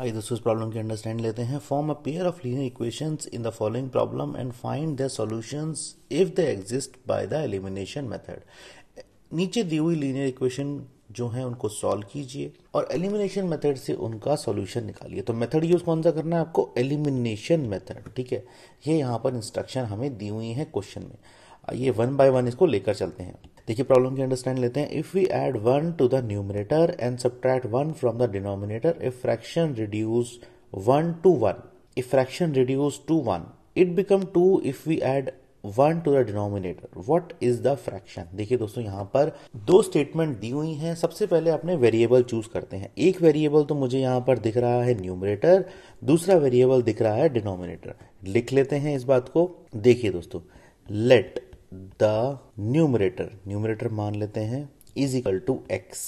आइए दोस्तों इस प्रॉब्लम के अंडरस्टैंड लेते हैं। Form a pair of linear equations in the following problem and find their solutions if they exist by the elimination method नीचे दी हुई लीनियर इक्वेशन जो है उनको सॉल्व कीजिए और एलिमिनेशन मेथड से उनका सॉल्यूशन निकालिए। तो मेथड यूज़ कौन सा करना है आपको? एलिमिनेशन मेथड ठीक है? ये यहाँ पर इंस्ट्रक्शन हमें दी हुई है क्वेश्चन में। आइए वन बाय वन इसको लेकर चलते हैं। देखिए प्रॉब्लम की अंडरस्टैंड लेते हैं। If we add one to the numerator and subtract one from the denominator if fraction reduce one to one if fraction reduce to one it become to if we add one to the denominator what is the fraction देखिए दोस्तों, यहाँ पर दो statement दी हुई हैं। सबसे पहले अपने वेरिएबल चूज़ करते हैं। एक वेरिएबल तो मुझे यहाँ पर दिख रहा है न्यूमरेटर दूसरा वेरिएबल दिख रहा है डिनोमिनेटर लिख लेते हैं इस बात को। देखिए दोस्तों लेट द न्यूमरेटर न्यूमरेटर मान लेते हैं इज़ इक्वल टू एक्स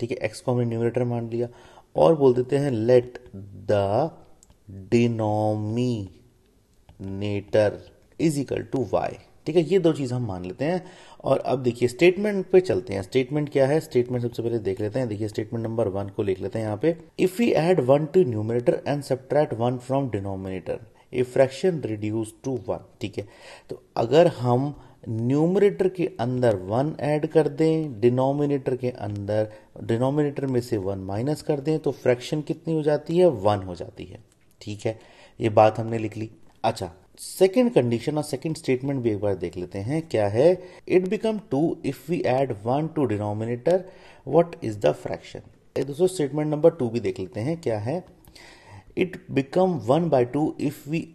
ठीक है एक्स को हमने न्यूमरेटर मान लिया और बोल देते हैं let the denominator is equal to y ठीक है, ये दो चीज़ हम मान लेते हैं और अब देखिए स्टेटमेंट पे चलते हैं। स्टेटमेंट क्या है? स्टेटमेंट सबसे पहले देख लेते हैं। देखिए स्टेटमेंट नंबर वन को लिख लेते हैं यहाँ पे। If you add one to numerator and subtract one from denominator a fraction reduce to one ठीक है तो अगर हम न्यूमरेटर के अंदर वन ऐड कर दें, डिनोमिनेटर के अंदर, डिनोमिनेटर में से वन माइनस कर दें तो फ्रैक्शन कितनी हो जाती है? वन हो जाती है। ठीक है? ये बात हमने लिख ली। अच्छा सेकेंड कंडीशन और सेकेंड स्टेटमेंट भी एक बार देख लेते हैं। क्या है? It become to if we add one to denominator what is the fraction दोस्तों स्टेटमेंट नंबर टू भी देख लेते हैं। क्या है? It become one by two if we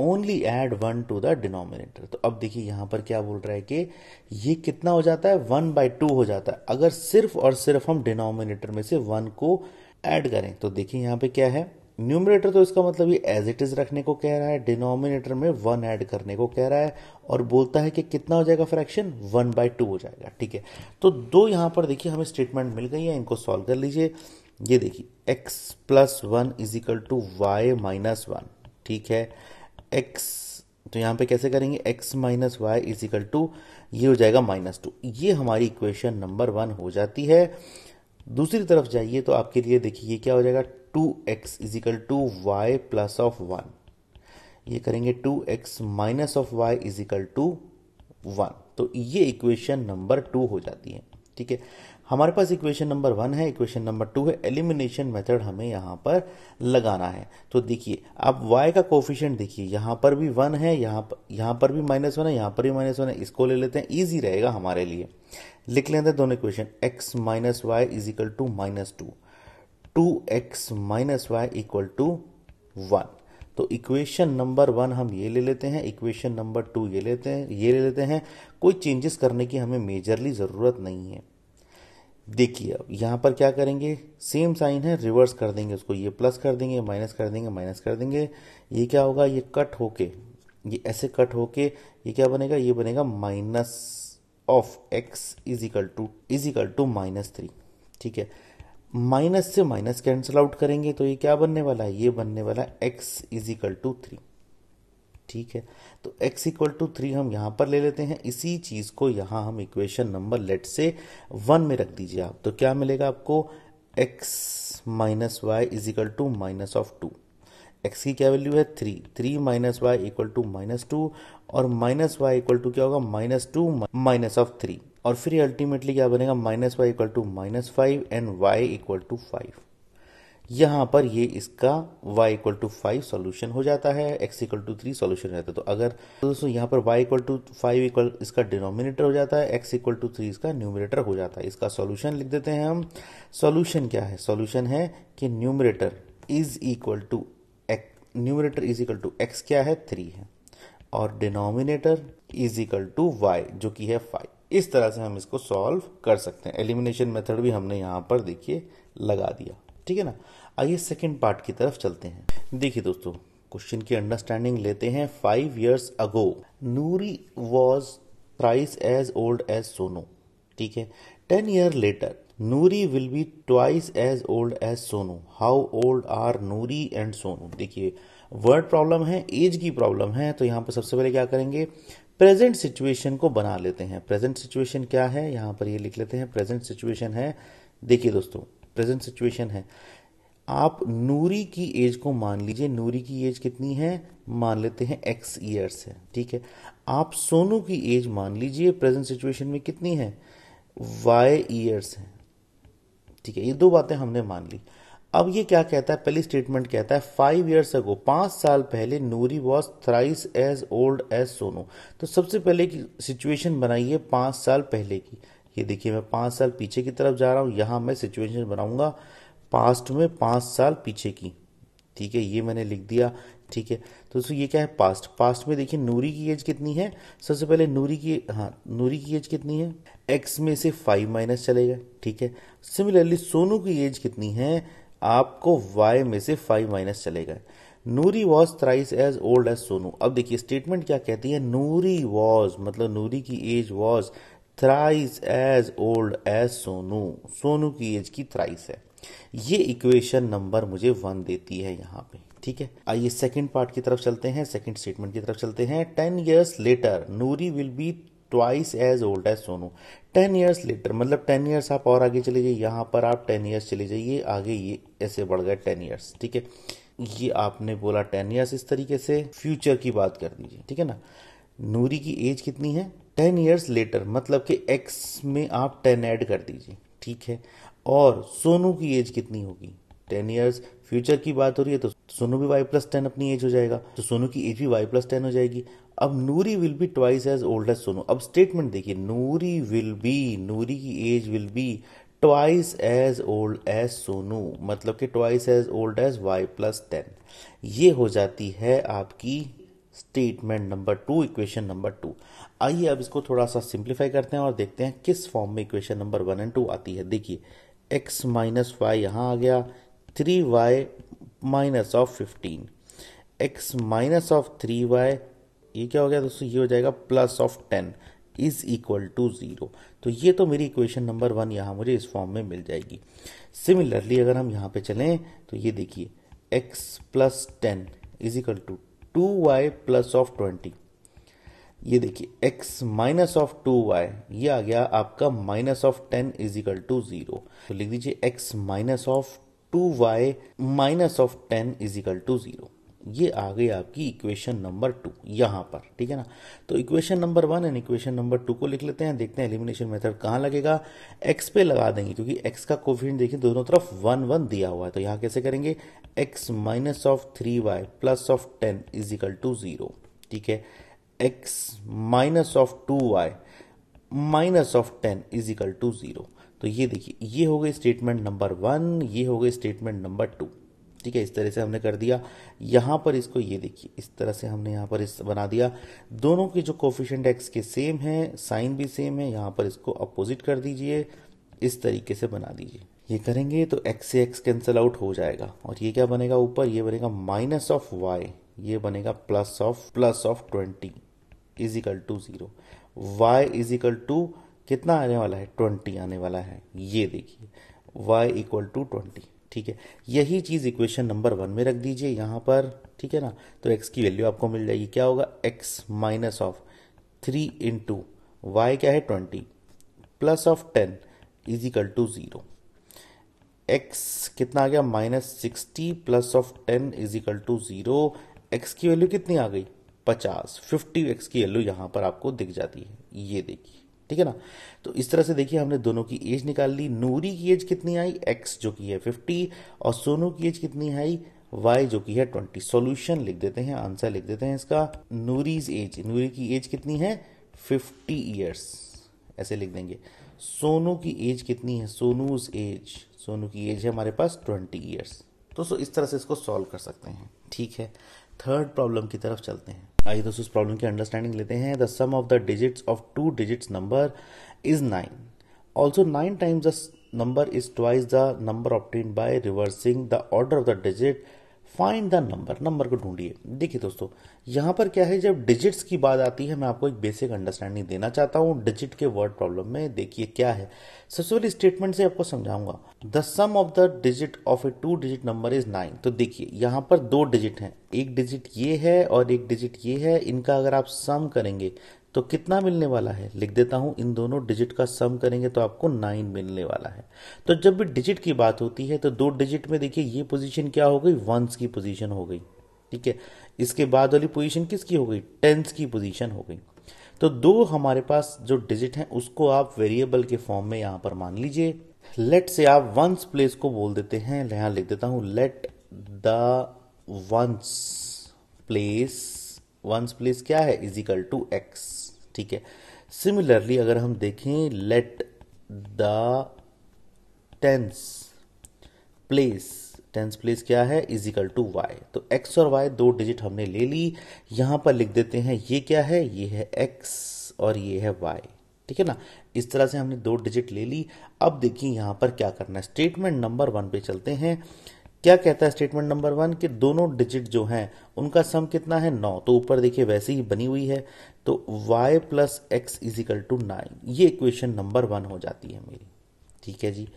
only add one to the denominator तो अब देखिए यहाँ पर क्या बोल रहा है कि ये कितना हो जाता है? वन बाय टू हो जाता है। अगर सिर्फ़ और सिर्फ़ हम डिनोमिनेटर में से वन को ऐड करें तो देखिए यहाँ पे क्या है? न्यूमरेटर तो इसका मतलब ये एज इट इज़ रखने को कह रहा है डिनोमिनेटर में वन ऐड करने को कह रहा है, और बोलता है कि कितना हो जाएगा फ्रैक्शन वन बाय टू हो जाएगा, ठीक है? तो दो यहाँ पर देखिए हमें स्टेटमेंट मिल गई है, इनको सॉल्व कर लीजिए। ये देखिए, x plus one is equal to y minus one ठीक है? X तो यहाँ पे कैसे करेंगे? x minus y is equal to ये हो जाएगा माइनस टू ये हमारी इक्वेशन नंबर वन हो जाती है। दूसरी तरफ़ जाइए तो आपके लिए देखिए क्या हो जाएगा? Two x is equal to y plus of one ये करेंगे two x minus of y is equal to one तो ये इक्वेशन नंबर टू हो जाती है। ठीक है? हमारे पास इक्वेशन नंबर वन है इक्वेशन नंबर टू है एलिमिनेशन मेथड हमें यहाँ पर लगाना है। तो देखिए, आप y का कोफिशियंट देखिए, यहाँ पर भी वन है, यहाँ पर यहाँ पर भी माइनस वन है, यहाँ पर भी माइनस वन है, इसको ले लेते हैं ईजी रहेगा हमारे लिए। लिख लेते हैं दोनों equation x minus y is equal to minus two two x minus y equal to one तो इक्वेशन नंबर वन हम ये ले लेते हैं इक्वेशन नंबर टू ये लेते हैं, ये ले लेते हैं। कोई चेंजेस करने की हमें मेजरली ज़रूरत नहीं है। देखिए अब यहाँ पर क्या करेंगे? सेम साइन है रिवर्स कर देंगे उसको, ये प्लस कर देंगे माइनस कर देंगे माइनस कर देंगे। ये क्या होगा? ये कट होके, ये ऐसे कट होके, ये क्या बनेगा? ये बनेगा minus of x is equal to is equal to minus three ठीक है? माइनस से माइनस कैंसिल आउट करेंगे तो ये क्या बनने वाला है? ये बनने वाला है x is equal to three ठीक है। तो x इक्वल टू थ्री हम यहाँ पर ले लेते हैं। इसी चीज़ को यहाँ हम equation number let's say one में रख दीजिए आप। तो क्या मिलेगा आपको? x minus y is equal to minus of two x की क्या वैल्यू है? Three three minus y equal to minus two और माइनस वाई इक्वल टू क्या होगा? Minus two minus of three और फिर अल्टीमेटली क्या बनेगा? Minus y equal to minus five and y equal to five यहाँ पर ये इसका y equal to five solution हो जाता है, x equal to three solution रहता है। तो अगर तो दोस्तों यहाँ पर y equal to five equal इसका डिनोमिनेटर हो जाता है, x इक्वल टू थ्री इसका न्यूमिनेटर हो जाता है। इसका सोल्यूशन लिख देते हैं हम। सोल्यूशन क्या है? सोल्यूशन है कि numerator is equal to numerator is equal to x क्या है? थ्री है। और denominator is equal to y जो कि है फाइव इस तरह से हम इसको सॉल्व कर सकते हैं। एलिमिनेशन मेथड भी हमने यहाँ पर देखिए, लगा दिया। ठीक है ना? आइए सेकेंड पार्ट की तरफ़ चलते हैं। देखिए दोस्तों क्वेश्चन की अंडरस्टैंडिंग लेते हैं five years ago Noori was thrice as old as Sonu ठीक है? Ten year later Noori will be twice as old as Sonu how old are Noori and Sonu देखिए वर्ड प्रॉब्लम है age की प्रॉब्लम है तो यहाँ पर सबसे पहले क्या करेंगे? प्रेजेंट सिचुएशन को बना लेते हैं। प्रेजेंट सिचुएशन क्या है? यहाँ पर ये लिख लेते हैं प्रेजेंट सिचुएशन है। देखिए दोस्तों प्रेजेंट सिचुएशन है। आप नूरी की एज को मान लीजिए, नूरी की एज कितनी है? मान लेते हैं एक्स ईयर्स है, ठीक है? आप सोनू की एज मान लीजिए प्रेजेंट सिचुएशन में कितनी है? वाई ईयर्स है, ठीक है? ये दो बातें हमने मान ली। अब ये क्या कहता है? पहली स्टेटमेंट कहता है फाइव ईयर्स अगो पाँच साल पहले Noori was thrice as old as Sonu. तो सबसे पहले की सिचुएशन बनाइए पाँच साल पहले की। ये देखिए, मैं पाँच साल पीछे की तरफ़ जा रहा हूँ, यहाँ मैं सिचुएशन बनाऊँगा। पास्ट में पाँच साल पीछे की। ठीक है, ये मैंने लिख दिया, ठीक है। तो दोस्तों ये क्या है? पास्ट। पास्ट में देखिए, नूरी की एज कितनी है? सबसे पहले नूरी की हाँ नूरी की एज कितनी है? एक्स में से फाइव माइनस चलेगा, ठीक है। सिमिलरली सोनू की एज कितनी है? आपको वाई में से फाइव माइनस चलेगा। Noori was thrice as old as Sonu. अब देखिए स्टेटमेंट क्या कहती है? नूरी वॉज़ मतलब नूरी की age was thrice as old as Sonu. Sonu की एज की थ्राइस है। ये इक्वेशन नंबर मुझे वन देती है यहाँ पे, ठीक है? आइए सेकंड पार्ट की तरफ़ चलते हैं सेकंड स्टेटमेंट की तरफ़ चलते हैं। Ten years later Noori will be twice as old as Sonu. Ten years later मतलब टेन ईयर्स आप और आगे चले जाइए, यहाँ पर आप टेन ईयर्स चले जाइए, आगे ये ऐसे बढ़ गए टेन ईयर्स ठीक है? ये आपने बोला टेन ईयर्स इस तरीके से फ्यूचर की बात कर दीजिए, ठीक है ना? नूरी की एज कितनी है? टेन ईयर्स लेटर मतलब कि एक्स में आप टेन ऐड कर दीजिए, ठीक है? और सोनू की एज कितनी होगी? टेन ईयर्स फ्यूचर की बात हो रही है तो सोनू भी वाई प्लस टेन अपनी एज हो जाएगा। तो सोनू की एज भी वाई प्लस टेन हो जाएगी। अब Noori will be twice as old as Sonu. अब स्टेटमेंट देखिए, नूरी विल बी नूरी की age will be twice as old as Sonu. मतलब कि twice as old as y plus ten ये हो जाती है आपकी statement number two equation number two आइए अब इसको थोड़ा सा सिंप्लीफाई करते हैं और देखते हैं किस फॉर्म में equation number one and two आती है। देखिए एक्स माइनस वाई यहाँ आ गया three y minus of fifteen x minus of three y ये क्या हो गया दोस्तों? ये हो जाएगा plus of ten is equal to zero तो ये तो मेरी इक्वेशन नंबर वन यहाँ मुझे इस फॉर्म में मिल जाएगी। सिमिलरली अगर हम यहाँ पे चलें तो ये देखिए x plus ten is equal to two y plus of twenty ये देखिए, x minus of two y ये आ गया आपका minus of ten is equal to zero तो लिख दीजिए, x minus of two y minus of ten is equal to zero ये आ गई आपकी इक्वेशन नंबर टू यहाँ पर, ठीक है ना? तो equation number one and equation number two को लिख लेते हैं, देखते हैं एलिमिनेशन मेथड कहाँ लगेगा? एक्स पे लगा देंगे, क्योंकि एक्स का कोफिशिएंट देखिए, दोनों तरफ़ वन वन दिया हुआ है तो यहाँ कैसे करेंगे? X minus of three y plus of ten is equal to zero ठीक है? X minus of two y minus of ten is equal to zero तो ये देखिए, ये हो गई स्टेटमेंट नंबर वन ये हो गई स्टेटमेंट नंबर टू ठीक है, इस तरह से हमने कर दिया। यहाँ पर इसको ये देखिए, इस तरह से हमने यहाँ पर इस बना दिया। दोनों के जो कोफिशेंट एक्स के सेम है साइन भी सेम है, यहाँ पर इसको अपोजिट कर दीजिए, इस तरीके से बना दीजिए। ये करेंगे तो एक्स से एक्स कैंसिल आउट हो जाएगा। और ये क्या बनेगा ऊपर? ये बनेगा माइनस ऑफ़ वाई ये बनेगा plus of plus of twenty is equal to zero y is equal to कितना आने वाला है? ट्वेंटी आने वाला है। ये देखिए। Y इक्वल टू ट्वेंटी ठीक है? यही चीज़ इक्वेशन नंबर वन में रख दीजिए यहाँ पर। ठीक है ना? तो एक्स की वैल्यू आपको मिल जाएगी। क्या होगा? X minus of three into y क्या है? Twenty plus of ten is equal to zero x कितना आ गया? Minus sixty plus of ten is equal to zero x की वैल्यू कितनी आ गई? पचास, फिफ्टी एक्स की वैल्यू यहाँ पर आपको दिख जाती है। ये देखिए, ठीक है ना? तो इस तरह से देखिए हमने दोनों की एज निकाल ली। नूरी की एज कितनी आई? एक्स जो की है फिफ्टी और सोनू की एज कितनी आई? वाई जो की है ट्वेंटी। सॉल्यूशन लिख देते हैं आंसर लिख देते हैं इसका। नूरीज एज नूरी की एज कितनी है? फिफ्टी ईयर्स ऐसे लिख देंगे। सोनू की एज कितनी है? सोनूज एज सोनू की एज है हमारे पास ट्वेंटी ईयर्स तो सो इस तरह से इसको सॉल्व कर सकते हैं। ठीक है? थर्ड प्रॉब्लम की तरफ़ चलते हैं। आइए दोस्तों प्रॉब्लम की अंडरस्टैंडिंग लेते हैं। The sum of the digits of two digits number is nine also nine times the number is twice the number obtain by reversing the order of the digit find the number number को ढूंढिए। देखिए दोस्तों, यहाँ पर क्या है, जब digits की बात आती है, मैं आपको एक बेसिक अंडरस्टैंडिंग देना चाहता हूँ। डिजिट के वर्ड प्रॉब्लम में देखिए क्या है। सबसे पहले स्टेटमेंट से आपको समझाऊँगा। The sum of the digit of a two digit number is nine तो देखिए, यहाँ पर दो डिजिट हैं। एक डिजिट ये है और एक डिजिट ये है। इनका अगर आप सम करेंगे तो कितना मिलने वाला है? लिख देता हूँ, इन दोनों डिजिट का सम करेंगे तो आपको नाइन मिलने वाला है। तो जब भी डिजिट की बात होती है तो दो डिजिट में देखिए, ये पोजीशन क्या हो गई? वंस की पोजीशन हो गई। ठीक है? इसके बाद वाली पोजीशन किसकी हो गई? टेंस की पोजीशन हो गई। तो दो हमारे पास जो डिजिट हैं, उसको आप वेरिएबल के फॉर्म में यहाँ पर मान लीजिए। लेट से आप वंस प्लेस को बोल देते हैं। यहाँ लिख देता हूँ let the one's place one's place क्या है? इजिकल टू एक्स ठीक है? सिमिलरली अगर हम देखें let the tens place tens place क्या है? इजिकल टू वाई तो एक्स और वाई दो डिजिट हमने ले ली। यहाँ पर लिख देते हैं, ये क्या है? ये है एक्स और ये है वाई ठीक है ना? इस तरह से हमने दो डिजिट ले ली। अब देखिए यहाँ पर क्या करना है। स्टेटमेंट नंबर वन पे चलते हैं। क्या कहता है स्टेटमेंट नंबर वन कि दोनों डिजिट जो हैं, उनका सम कितना है? नौ। तो ऊपर देखिए, वैसे ही बनी हुई है। तो y plus x is equal to nine ये इक्वेशन नंबर वन हो जाती है मेरी। ठीक है जी?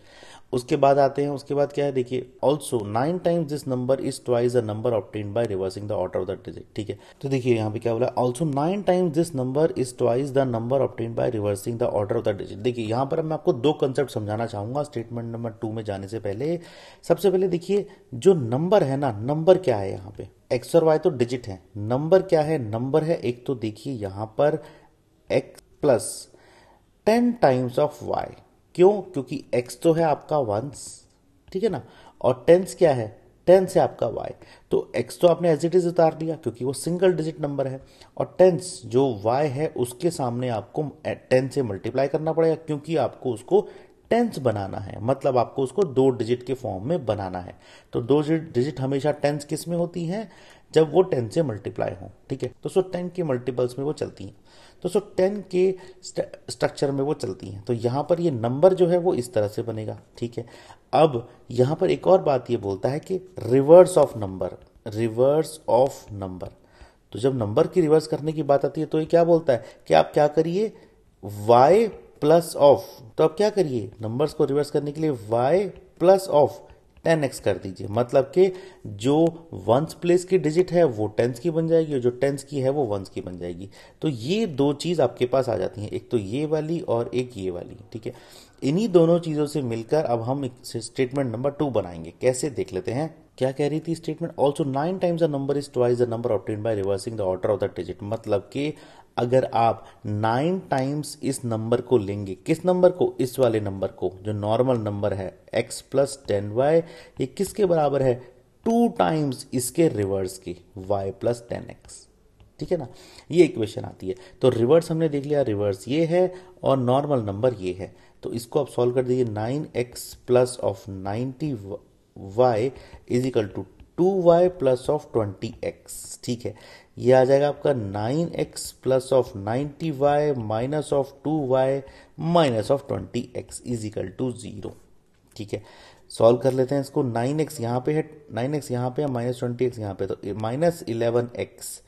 उसके बाद आते हैं, उसके बाद क्या है, देखिए also nine times this number is twice the number obtain by reversing the order of the digit ठीक है? तो देखिए, यहाँ पे क्या बोला also nine times this number is twice the number obtain by reversing the order of the digit देखिए, यहाँ पर मैं आपको दो कंसेप्ट समझाना चाहूँगा स्टेटमेंट नंबर टू में जाने से पहले। सबसे पहले देखिए, जो नंबर है ना नंबर क्या है यहाँ पे? एक्स और वाई तो डिजिट है। नंबर क्या है? नंबर है, एक तो देखिए, यहाँ पर x plus ten times of y क्यों? क्योंकि x तो है आपका वंस ठीक है ना? और टेंस क्या है? टेंस है आपका वाई तो x तो आपने एज इट इज़ उतार दिया, क्योंकि वो सिंगल डिजिट नंबर है। और टेंस जो y है, उसके सामने आपको टेन से मल्टीप्लाई करना पड़ेगा, क्योंकि आपको उसको टेंस बनाना है। मतलब आपको उसको दो डिजिट के फॉर्म में बनाना है। तो दो डिजिट हमेशा टेंस किसमें होती हैं? जब वो टेन से मल्टीप्लाई हो, ठीक है? तो सो टेन के मल्टीपल्स में वो चलती हैं। तो सो टेन के स्ट्रक्चर में वो चलती हैं। तो यहाँ पर ये नंबर जो है वो इस तरह से बनेगा, ठीक है? अब यहाँ पर एक और बात ये बोलता है कि reverse of number, reverse of number. तो जब नंबर की रिवर्स करने की बात आती है तो ये क्या बोलता है कि आप क्या करिए? y प्लस ऑफ़ तो आप क्या करिए? नंबर्स को रिवर्स करने के लिए y plus of ten x कर दीजिए। मतलब कि जो वंस प्लेस की डिजिट है, वो टेंस की बन जाएगी और जो टेंस की है, वो वंस की बन जाएगी। तो ये दो चीज़ आपके पास आ जाती हैं। एक तो ये वाली और एक ये वाली, ठीक है? इन्हीं दोनों चीज़ों से मिलकर अब हम स्टेटमेंट नंबर टू बनाएँगे। कैसे देख लेते हैं? क्या कह रही थी statement also nine times the number is twice the number obtain by reversing the order of the digit मतलब कि अगर आप नाइन टाइम्स इस नंबर को लेंगे, किस नंबर को? इस वाले नंबर को, जो नॉर्मल नंबर है, x प्लस टेन वाई ये किसके बराबर है? टू टाइम्स इसके रिवर्स की, y प्लस टेन एक्स ठीक है ना? ये इक्वेशन आती है। तो रिवर्स हमने देख लिया रिवर्स ये है और नॉर्मल नंबर ये है। तो इसको आप सॉल्व कर दीजिए nine x plus of ninety y is equal to two y plus of twenty x, ठीक है? ये आ जाएगा आपका nine x plus of ninety y minus of two y minus of twenty x is equal to zero, ठीक है? Solve कर लेते हैं इसको। नाइन एक्स यहाँ पे है, नाइन एक्स यहाँ पे है, माइनस ट्वेंटी एक्स यहाँ पे तो minus eleven x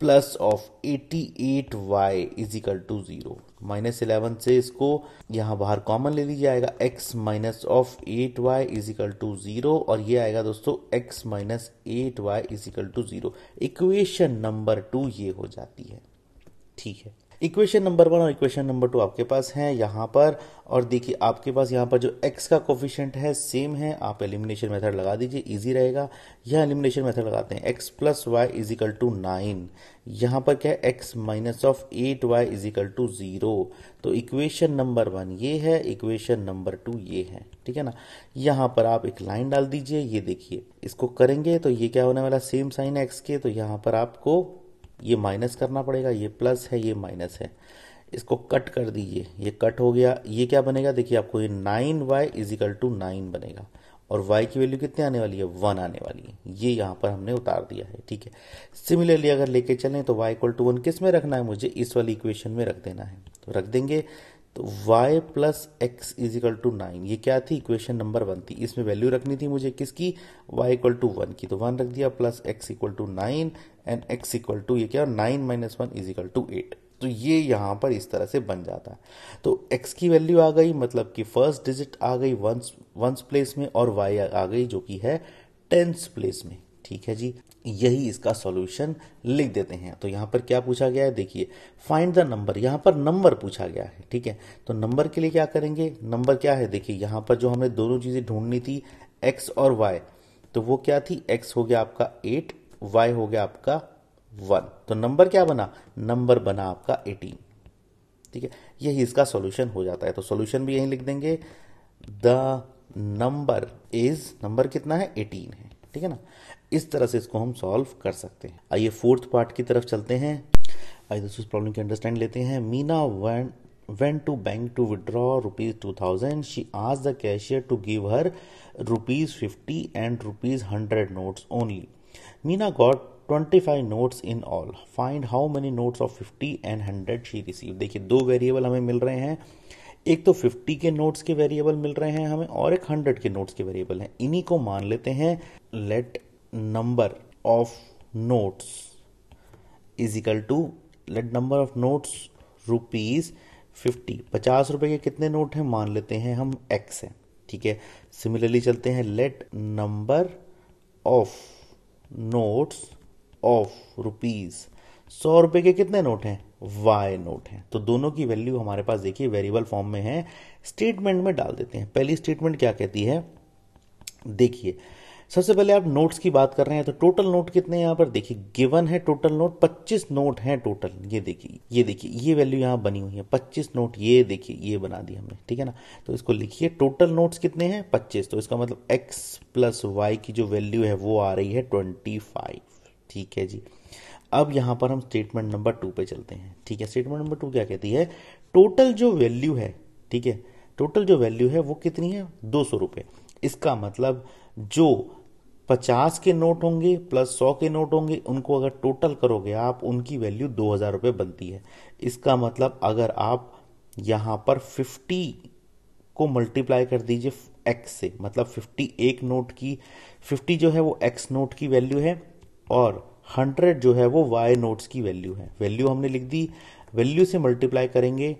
plus of eighty eight y is equal to zero. Minus eleven से इसको यहाँ बाहर कॉमन ले लीजिए, आएगा x minus of eight y is equal to zero, और ये आएगा दोस्तों x minus eight y is equal to zero. Equation number two ये हो जाती है। ठीक है। इक्वेशन नंबर वन और इक्वेशन नंबर टू आपके पास है, यहाँ पर। और देखिए, आपके पास यहाँ पर जो x का कोफिशियंट है सेम है। आप एलिमिनेशन मेथड लगा दीजिए इजी रहेगा। यह एलिमिनेशन मेथड लगाते हैं। x plus y is equal to nine यहाँ पर क्या है? x minus of eight y is equal to zero तो इक्वेशन नंबर वन ये है इक्वेशन नंबर टू ये है। ठीक है ना? यहाँ पर आप एक लाइन डाल दीजिए। ये देखिए, इसको करेंगे तो ये क्या होने वाला सेम साइन है एक्स के। तो यहाँ पर आपको ये माइनस करना पड़ेगा, ये प्लस है, ये माइनस है। इसको कट कर दीजिए। ये कट हो गया। ये क्या बनेगा? देखिए, आपको ये nine y is equal to nine बनेगा। और y की वैल्यू कितनी आने वाली है? वन आने वाली है। ये यहाँ पर हमने उतार दिया है, ठीक है? सिमिलरली अगर लेके चलें तो y इक्वल टू वन किसमें रखना है? मुझे इस वाली इक्वेशन में रख देना है। तो रख देंगे। तो y plus x is equal to nine. ये क्या थी? इक्वेशन नंबर वन थी। इसमें वैल्यू रखनी थी मुझे किसकी? y इक्वल टू वन की। तो वन रख दिया, plus x equal to nine. And x equal to ये क्या? Nine minus one is equal to eight तो ये यहाँ पर इस तरह से बन जाता है। तो x की वैल्यू आ गई मतलब कि फ़र्स्ट डिजिट आ गई वंस वंस प्लेस में और y आ गई जो कि है टेंस प्लेस में। ठीक है जी? यही इसका सॉल्यूशन लिख देते हैं। तो यहाँ पर क्या पूछा गया है? देखिए फाइंड द नंबर यहाँ पर नंबर पूछा गया है। ठीक है? तो नंबर के लिए क्या करेंगे? नंबर क्या है? देखिए, यहाँ पर जो हमने दोनों चीज़ें ढूंढनी थी एक्स और वाई तो वो क्या थी? एक्स हो गया आपका एट वाई हो गया आपका वन तो नंबर क्या बना? नंबर बना आपका एटीन ठीक है? यही इसका सॉल्यूशन हो जाता है। तो सॉल्यूशन भी यही लिख देंगे। द नंबर इज़ नंबर कितना है? एटीन है। ठीक है ना? इस तरह से इसको हम सॉल्व कर सकते हैं। आइए फोर्थ पार्ट की तरफ़ चलते हैं। आइए दोस्तों प्रॉब्लम की अंडरस्टैंड लेते हैं। Meena one went to bank to withdraw rupees 2000 she asked the cashier to give her rupees 50 and rupees 100 notes only. Meena got 25 notes in all. Find how many notes of 50 and 100 she received. देखिए, दो variable हमें मिल रहे हैं। एक तो 50 के notes के variable मिल रहे हैं हमें और एक 100 के नोट्स के वेरिएबल हैं। इन्हीं को मान लेते हैं। Let number of notes is equal to let number of notes rupees fifty पचास रुपए के कितने नोट हैं? मान लेते हैं हम एक्स हैं। ठीक है? सिमिलरली चलते हैं। Let number of notes of rupees सौ रुपए के कितने नोट हैं? वाई नोट हैं। तो दोनों की वैल्यू हमारे पास देखिए वेरिएबल फॉर्म में है। स्टेटमेंट में डाल देते हैं। पहली स्टेटमेंट क्या कहती है? देखिए सबसे पहले आप नोट्स की बात कर रहे हैं तो टोटल नोट कितने यहाँ पर? देखिए गिवन है टोटल नोट 25 नोट हैं टोटल ये देखिए ये देखिए, ये वैल्यू यहाँ बनी हुई है 25 नोट ये देखिए, ये बना दी हमने, ठीक है ना? तो इसको लिखिए टोटल नोट्स कितने हैं? 25 तो इसका मतलब x प्लस वाई की जो वैल्यू है वो आ रही है 25 ठीक है जी? अब यहाँ पर हम स्टेटमेंट नंबर टू पे चलते हैं, ठीक है? स्टेटमेंट नंबर टू क्या कहती है? टोटल जो वैल्यू है, ठीक है टोटल जो वैल्यू है वो कितनी है? दो सौ इसका मतलब जो पचास के नोट होंगे प्लस सौ के नोट होंगे, उनको अगर टोटल करोगे आप, उनकी वैल्यू दो हज़ार रुपये बनती है। इसका मतलब अगर आप यहाँ पर फिफ्टी को मल्टीप्लाई कर दीजिए एक्स से मतलब फिफ्टी एक नोट की फिफ्टी जो है वो एक्स नोट की वैल्यू है और हंड्रेड जो है वो वाई नोट्स की वैल्यू है। वैल्यू हमने लिख दी वैल्यू से मल्टीप्लाई करेंगे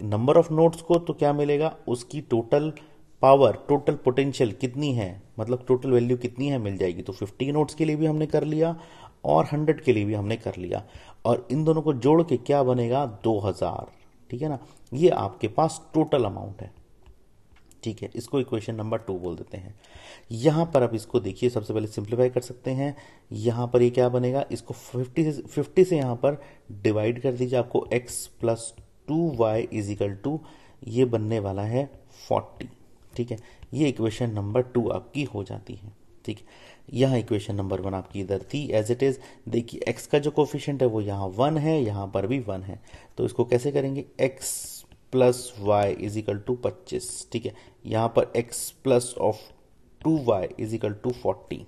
नंबर ऑफ़ नोट्स को तो क्या मिलेगा, उसकी टोटल पावर टोटल पोटेंशियल कितनी है? मतलब टोटल वैल्यू कितनी है मिल जाएगी? तो 50 नोट्स के लिए भी हमने कर लिया और 100 के लिए भी हमने कर लिया। और इन दोनों को जोड़ के क्या बनेगा? 2000 ठीक है ना? ये आपके पास टोटल अमाउंट है। ठीक है? इसको इक्वेशन नंबर टू बोल देते हैं। यहाँ पर आप इसको देखिए, सबसे पहले सिंप्लीफाई कर सकते हैं। यहाँ पर ये क्या बनेगा? इसको 50 से 50 से यहाँ पर डिवाइड कर दीजिए आपको, x plus two y is equal to ये बनने वाला है 40 ठीक है? ये इक्वेशन नंबर टू आपकी हो जाती है, ठीक है? यहाँ इक्वेशन नंबर वन आपकी इधर थी एज इट इज़ देखिए एक्स का जो कोफिशियंट है वो यहाँ वन है, यहाँ पर भी वन है। तो इसको कैसे करेंगे? X plus y is equal to पच्चीस, ठीक है? यहाँ पर x plus of two y is equal to forty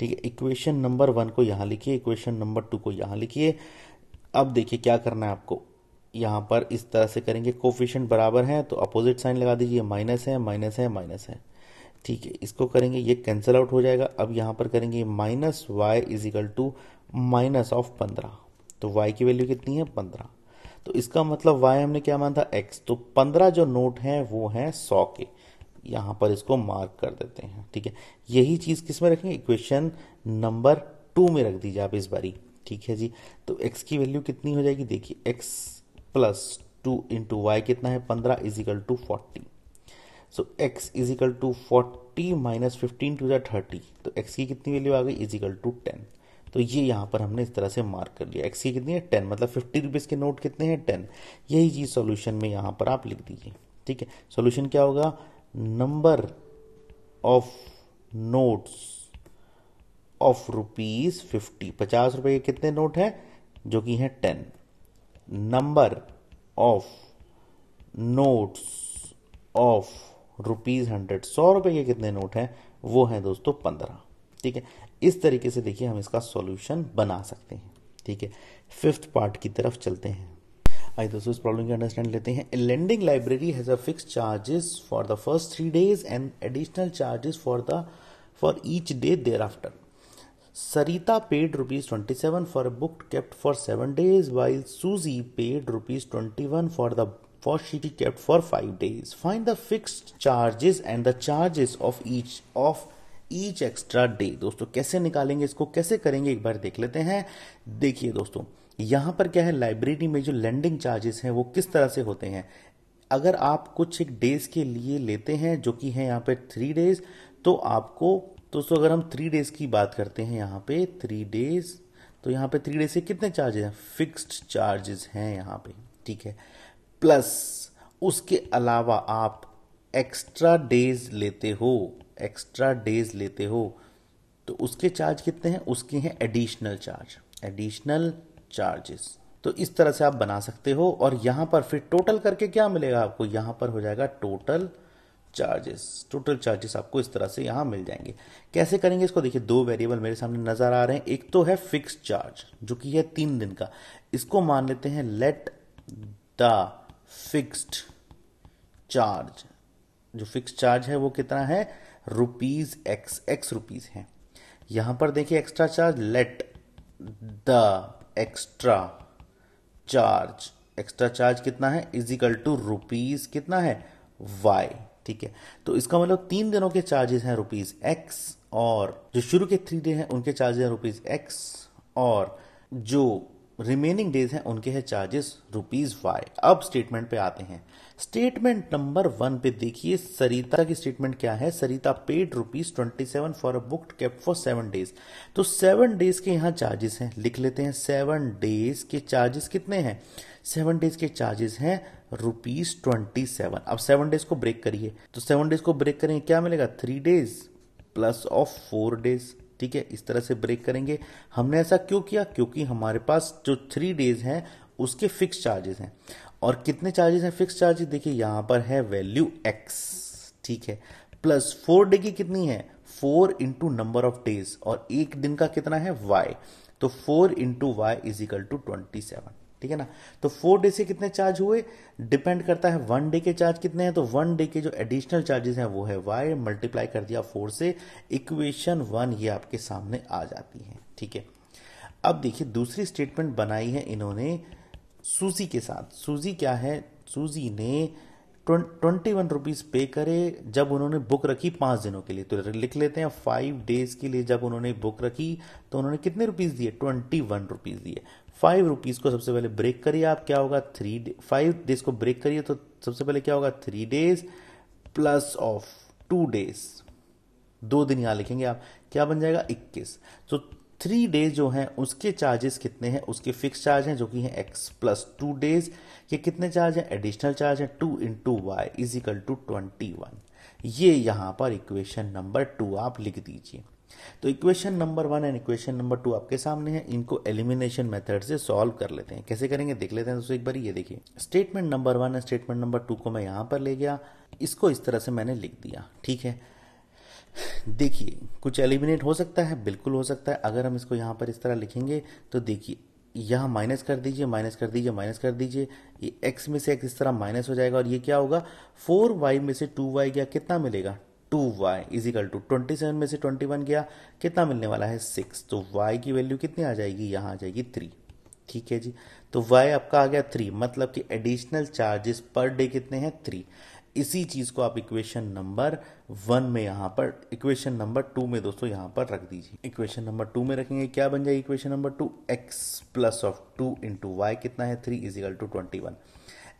ठीक है? इक्वेशन नंबर वन को यहाँ लिखिए इक्वेशन नंबर टू को यहाँ लिखिए। अब देखिए, क्या करना है आपको? यहाँ पर इस तरह से करेंगे कोफिशियंट बराबर है तो अपोजिट साइन लगा दीजिए माइनस है माइनस है माइनस है। ठीक है, इसको करेंगे, ये कैंसिल आउट हो जाएगा। अब यहाँ पर करेंगे minus y is equal to minus of पंद्रह। तो वाई की वैल्यू कितनी है? पंद्रह। तो इसका मतलब वाई हमने क्या माना था? एक्स तो पंद्रह जो नोट हैं, वो हैं सौ के। यहाँ पर इसको मार्क कर देते हैं। ठीक है, यही चीज़ किसमें रखेंगे? इक्वेशन नंबर टू में रख दीजिए आप इस बारी। ठीक है जी तो एक्स की वैल्यू कितनी हो जाएगी? देखिए x plus two into y कितना है? पंद्रह is equal to forty so x is equal to forty minus fifteen to thirty तो एक्स की कितनी वैल्यू आ गई? इजिकल टू टेन तो ये यहाँ पर हमने इस तरह से मार्क कर लिया। एक्स की कितनी है? टेन मतलब फिफ्टी रुपीज़ के नोट कितने हैं? टेन यही चीज़ सॉल्यूशन में यहाँ पर आप लिख दीजिए। ठीक है? सॉल्यूशन क्या होगा? Number of notes of rupees fifty पचास रुपए के कितने नोट हैं? जो कि हैं ten number of notes of rupees hundred सौ रुपए के कितने नोट हैं? वो हैं दोस्तों पंद्रह। ठीक है? इस तरीके से देखिए हम इसका सॉल्यूशन बना सकते हैं। ठीक है? फिफ्थ पार्ट की तरफ़ चलते हैं। आइए दोस्तों, इस प्रॉब्लम की अंडरस्टैंड लेते हैं। Lending library has a fix charges for the first three days and additional charges for the for each day thereafter Sarita paid rupees 27 for a book kept for 7 days while Susie paid rupees 21 for the for she kept for 5 days. Find the fixed charges and the charges of each of each extra day दोस्तों कैसे निकालेंगे इसको कैसे करेंगे एक बार देख लेते हैं देखिए दोस्तों यहाँ पर क्या है लाइब्रेरी में जो लैंडिंग चार्जेस हैं वो किस तरह से होते हैं अगर आप कुछ एक डेज़ के लिए लेते हैं जो कि है यहाँ पे थ्री डेज़ तो आपको दोस्तों, अगर हम थ्री डेज़ की बात करते हैं यहाँ पे थ्री डेज़ तो यहाँ पे थ्री डेज़ से कितने चार्जेस हैं? फिक्स्ड चार्जेस हैं यहाँ पे, ठीक है? प्लस उसके अलावा आप एक्स्ट्रा डेज़ लेते हो एक्स्ट्रा डेज़ लेते हो तो उसके चार्ज कितने हैं? उसके हैं एडिशनल चार्ज एडिशनल चार्जेस तो इस तरह से आप बना सकते हो, और यहाँ पर फिर टोटल करके क्या मिलेगा आपको? यहाँ पर हो जाएगा टोटल चार्जेस टोटल चार्जेस आपको इस तरह से यहाँ मिल जाएँगे। कैसे करेंगे इसको? देखिए, दो वेरिएबल मेरे सामने नज़र आ रहे हैं। एक तो है फिक्स चार्ज जो कि है तीन दिन का। इसको मान लेते हैं लेट द फिक्स्ड चार्ज जो फिक्स चार्ज है वो कितना है? रुपीज़ एक्स एक्स रुपीज़ है। यहाँ पर देखिए extra charge let the extra charge extra charge कितना है? इजिकल टू रुपीज़ कितना है? वाई ठीक है? तो इसका मतलब तीन दिनों के चार्जेस हैं रुपीज़ एक्स और जो शुरू के थ्री डे हैं, उनके चार्जेस हैं रुपीज़ एक्स और जो रिमेनिंग डेज़ हैं, उनके हैं चार्जेस रुपीज़ वाई अब स्टेटमेंट पे आते हैं। स्टेटमेंट नंबर वन पे देखिए, सरिता की स्टेटमेंट क्या है? Sarita paid rupees twenty seven for a book kept for seven days तो सेवन डेज़ के यहाँ चार्जेस हैं। लिख लेते हैं सेवन डेज़ के चार्जेस कितने हैं? सेवन डेज़ के चार्जेस हैं रुपीज़ ट्वेंटी सेवन अब सेवन डेज़ को ब्रेक करिए। तो सेवन डेज़ को ब्रेक करेंगे, क्या मिलेगा? Three days plus of four days ठीक है? इस तरह से ब्रेक करेंगे। हमने ऐसा क्यों किया? क्योंकि हमारे पास जो थ्री डेज़ हैं, उसके फिक्स चार्जेस हैं। और कितने चार्जेस हैं फिक्स चार्जेस देखिए, यहाँ पर है वैल्यू एक्स ठीक है? प्लस फोर डे की कितनी है? Four into number of days और एक दिन का कितना है? वाई तो four into y is equal to twenty seven ठीक है ना? तो फोर डे से कितने चार्ज हुए? डिपेंड करता है वन डे के चार्ज कितने हैं तो वन डे के जो एडिशनल चार्जेस हैं, वो है वाई मल्टीप्लाई कर दिया फोर से इक्वेशन वन ये आपके सामने आ जाती है, ठीक है? अब देखिए, दूसरी स्टेटमेंट बनाई है इन्होंने सूजी के साथ। सूजी क्या है? सूजी ने ट्वेंटी वन रुपीज़ पे करे जब उन्होंने बुक रखी पाँच दिनों के लिए। तो लिख लेते हैं, फाइव डेज़ के लिए जब उन्होंने बुक रखी तो उन्होंने कितने रुपीज़ दिए? ट्वेंटी वन रुपीज़ दिए। फाइव रुपीज़ को सबसे पहले ब्रेक करिए आप, क्या होगा? थ्री फाइव डेज़ को ब्रेक करिए तो सबसे पहले क्या होगा? Three days plus of two days. दो दिन यहाँ लिखेंगे आप, क्या बन जाएगा? इक्कीस। तो थ्री डेज़ जो हैं, उसके चार्जेस कितने हैं? उसके फिक्स चार्ज हैं जो कि हैं एक्स प्लस टू डेज़ ये कितने चार्ज हैं? एडिशनल चार्ज है two into y is equal to twenty one ये यहाँ पर इक्वेशन नंबर टू आप लिख दीजिए। तो equation number one and equation number two आपके सामने है। इनको एलिमिनेशन मेथड से सॉल्व कर लेते हैं। कैसे करेंगे? देख लेते हैं दोस्तों एक बार। ये देखिए। Statement number one and statement number two को मैं यहाँ पर ले गया। इसको इस तरह से मैंने लिख दिया। ठीक है? देखिए, कुछ एलिमिनेट हो सकता है, बिल्कुल हो सकता है। अगर हम इसको यहाँ पर इस तरह लिखेंगे तो देखिए, यहाँ माइनस कर दीजिए माइनस कर दीजिए माइनस कर दीजिए। ये एक्स में से एक्स इस तरह माइनस हो जाएगा, और ये क्या होगा? फोर वाई में से टू वाई गया, कितना मिलेगा? Two y is equal to twenty seven में से ट्वेंटी वन गया, कितना मिलने वाला है? सिक्स तो वाई की वैल्यू कितनी आ जाएगी? यहाँ आ जाएगी थ्री ठीक है जी? तो वाई आपका आ गया थ्री मतलब कि एडिशनल चार्जेस पर डे कितने हैं? थ्री इसी चीज़ को आप इक्वेशन नंबर वन में यहाँ पर इक्वेशन नंबर टू में दोस्तों यहाँ पर रख दीजिए। इक्वेशन नंबर टू में रखेंगे, क्या बन जाएगी equation number two x plus of two into y कितना है? Three is equal to twenty one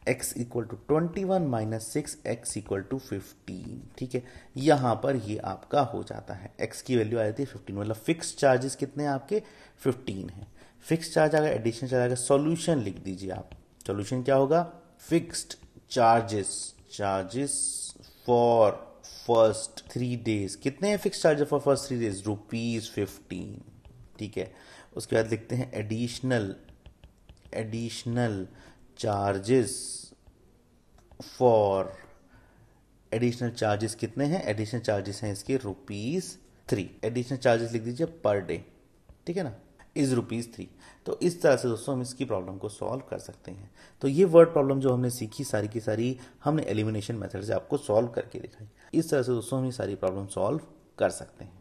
x equal to twenty one minus six x equal to fifteen ठीक है? यहाँ पर ये आपका हो जाता है। एक्स की वैल्यू आ जाती है फिफ्टीन मतलब फिक्स चार्जेस कितने हैं आपके? फिफ्टीन है। फिक्स चार्ज आएगा एडिशनल चार्ज आएगा सॉल्यूशन लिख दीजिए आप सॉल्यूशन क्या होगा? Fixed charges charges for first three days कितने हैं fix charges for first three days rupees fifteen ठीक है? उसके बाद लिखते हैं additional additional charges for additional charges कितने हैं? एडिशनल चार्जेस हैं इसके रुपीज़ थ्री एडिशनल चार्जेस लिख दीजिए पर डे ठीक है ना? इज़ रुपीज़ थ्री तो इस तरह से दोस्तों हम इसकी प्रॉब्लम को सॉल्व कर सकते हैं। तो ये वर्ड प्रॉब्लम जो हमने सीखी, सारी की सारी हमने एलिमिनेशन मेथड से आपको सॉल्व करके दिखाई। इस तरह से दोस्तों हम ये सारी प्रॉब्लम सॉल्व कर सकते हैं।